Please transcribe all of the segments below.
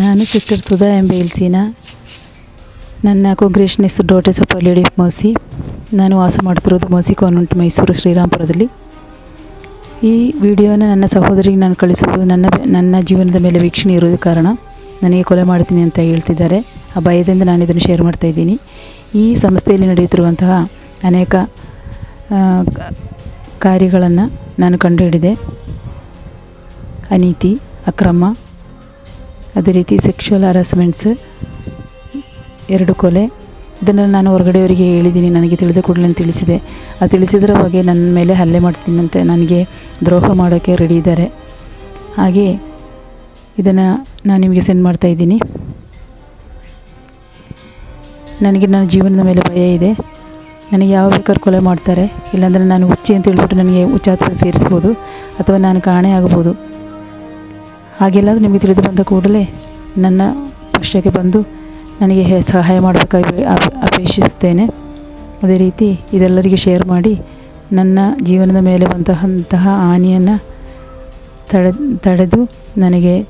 ನಾನು ಸಿಸ್ಟರ್ ಸುಧಾ ಎಂಬ ಎಲ್ಸಿನ ನನ್ನ ಕೊಗ್ರೇಷನ್ ಹೆಸರು daughters of lady of mercy ನಾನು ವಾಸ ಮಾಡ್ತಿರೋದು ಮೋಸಿ ಕಾನ್ವೆಂಟ್ ಮೈಸೂರು ಶ್ರೀರಾಮಪುರದಲ್ಲಿ ಈ ವಿಡಿಯೋನ ನನ್ನ ಸಹೋದರಿಗೆ ನಾನು ಕಳಿಸೋದು ನನ್ನ ನನ್ನ ಜೀವನದ ಮೇಲೆ ವೀಕ್ಷಣೆ ಇರೋದು ಕಾರಣ ನನಗೆ ಕೊಲೆ ಮಾಡ್ತೀನಿ ಅಂತ ಹೇಳ್ತಿದ್ದಾರೆ. ಆ ಭಯದಿಂದ ನಾನು ಇದನ್ನು ಶೇರ್ ಮಾಡ್ತಾ ಇದ್ದೀನಿ. ಈ ಸಂಸ್ಥೆಯಲ್ಲಿ ನಡೆಯುತ್ತಿರುವಂತಹ ಅನೇಕ ಕಾರ್ಯಗಳನ್ನು ನಾನು ಕಂಡುಹಿಡಿದೆ ಅನೀತಿ, ಅಕ್ರಮ ಅದೇ ರೀತಿ ಸೆಕ್ಷುವಲ್ ಹರಾಸ್ಮೆಂಟ್ಸ್ ಎರಡು ಕೊಲೆ. ಇದನ್ನು ನಾನು ಹೊರಗಡೆಯವರಿಗೆ ಹೇಳಿದ್ದೀನಿ, ನನಗೆ ತಿಳಿದ ಕೂಡಲೇ ತಿಳಿಸಿದೆ. ಆ ತಿಳಿಸಿದ್ರ ಬಗ್ಗೆ ನನ್ನ ಮೇಲೆ ಹಲ್ಲೆ ಮಾಡ್ತೀನಂತೆ ನನಗೆ ದ್ರೋಹ ಮಾಡೋಕ್ಕೆ ರೆಡಿ ಇದ್ದಾರೆ. ಹಾಗೆ ಇದನ್ನು ನಾನು ನಿಮಗೆ ಸೆಂಡ್ ಮಾಡ್ತಾ ಇದ್ದೀನಿ. ನನಗೆ ನನ್ನ ಜೀವನದ ಮೇಲೆ ಭಯ ಇದೆ. ನನಗೆ ಯಾವ ಬೇಕಾದ್ರೂ ಕೊಲೆ ಮಾಡ್ತಾರೆ. ಇಲ್ಲಾಂದರೆ ನಾನು ಹುಚ್ಚಿ ಅಂತ ಹೇಳ್ಬಿಟ್ಟು ನನಗೆ ಹುಚ್ಚಾತ್ರ ಸೇರಿಸ್ಬೋದು. ಅಥವಾ ನಾನು ಕಾಣೆ ಆಗ್ಬೋದು. ಹಾಗೆಲ್ಲಾದರೂ ನಿಮಗೆ ತಿಳಿದು ಬಂದ ಕೂಡಲೇ ನನ್ನ ಪಕ್ಷಕ್ಕೆ ಬಂದು ನನಗೆ ಸಹಾಯ ಮಾಡಬೇಕಾಗಿ ಅಪ್- ಅಪೇಕ್ಷಿಸುತ್ತೇನೆ. ಅದೇ ರೀತಿ ಇದೆಲ್ಲರಿಗೆ ಶೇರ್ ಮಾಡಿ ನನ್ನ ಜೀವನದ ಮೇಲೆ ಬಂತಹಂತಹ ಹಾನಿಯನ್ನು ತಡೆ, ತಡೆದು ನನಗೆ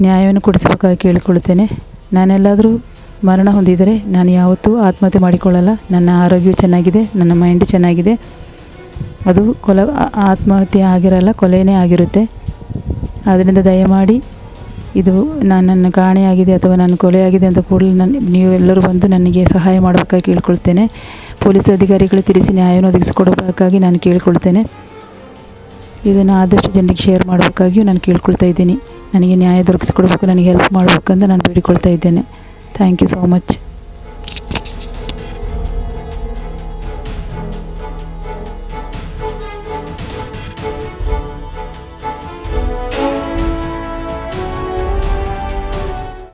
ನ್ಯಾಯವನ್ನು ಕೊಡಿಸಬೇಕಾಗಿ ಕೇಳಿಕೊಳ್ಳುತ್ತೇನೆ. ನಾನೆಲ್ಲಾದರೂ ಮರಣ ಹೊಂದಿದರೆ ನಾನು ಯಾವತ್ತೂ ಆತ್ಮಹತ್ಯೆ ಮಾಡಿಕೊಳ್ಳಲ್ಲ. ನನ್ನ ಆರೋಗ್ಯವು ಚೆನ್ನಾಗಿದೆ, ನನ್ನ ಮೈಂಡ್ ಚೆನ್ನಾಗಿದೆ. ಅದು ಕೊಲ ಆತ್ಮಹತ್ಯೆ ಆಗಿರಲ್ಲ ಕೊಲೆಯೇ ಆಗಿರುತ್ತೆ. ಆದ್ದರಿಂದ ದಯಮಾಡಿ ಇದು ನಾನು ನನ್ನ ಕಾಣೆಯಾಗಿದೆ ಅಥವಾ ನಾನು ಕೊಲೆಯಾಗಿದೆ ಅಂತ ಕೂಡಲೇ ನನ್ನ ನೀವೆಲ್ಲರೂ ಬಂದು ನನಗೆ ಸಹಾಯ ಮಾಡಬೇಕಾಗಿ ಕೇಳ್ಕೊಳ್ತೇನೆ. ಪೊಲೀಸ್ ಅಧಿಕಾರಿಗಳು ತಿಳಿಸಿ ನ್ಯಾಯವನ್ನು ಒದಗಿಸಿಕೊಡಬೇಕಾಗಿ ನಾನು ಕೇಳ್ಕೊಳ್ತೇನೆ. ಇದನ್ನು ಆದಷ್ಟು ಜನರಿಗೆ ಶೇರ್ ಮಾಡಬೇಕಾಗಿಯೂ ನಾನು ಕೇಳ್ಕೊಳ್ತಾ ಇದ್ದೀನಿ. ನನಗೆ ನ್ಯಾಯ ದೊರಕಿಸಿಕೊಡ್ಬೇಕು, ನನಗೆ ಹೆಲ್ಪ್ ಮಾಡಬೇಕಂತ ನಾನು ಬೇಡಿಕೊಳ್ತಾ ಇದ್ದೇನೆ. Thank you so much